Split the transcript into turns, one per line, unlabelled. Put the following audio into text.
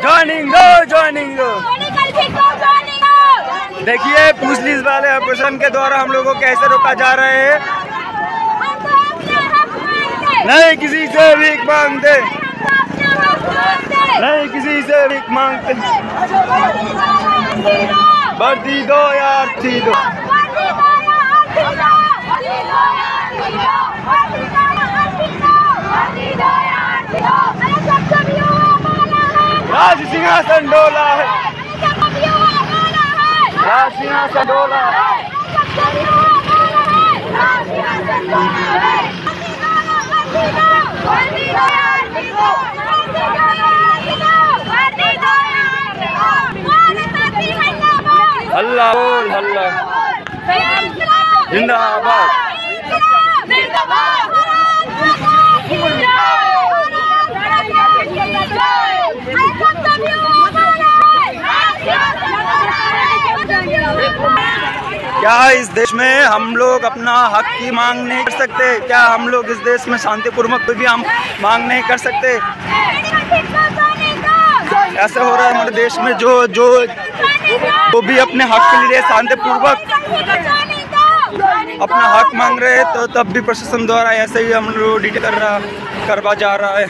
Joining दो joining दो देखिए, पुलिस वाले ऑपरेशन के द्वारा हम लोगों को कैसे रोका जा रहे हैं। नहीं किसी से भीख मांगते नहीं किसी से भीख मांगते वर्दी दो। या थी दो। राज सिंहासन डोला है। राज सिंहासन डोला है। बोल हल्ला जिंदाबाद। क्या इस देश में हम लोग अपना हक की मांग नहीं कर सकते? क्या हम लोग इस देश में शांतिपूर्वक भी हम मांग नहीं कर सकते? ऐसा हो रहा है हमारे देश में जो जो वो भी अपने हक के लिए शांतिपूर्वक अपना हक मांग रहे हैं तो तब भी प्रशासन द्वारा ऐसे ही हम लोग डिटेल कर रहा, करवा जा रहा है।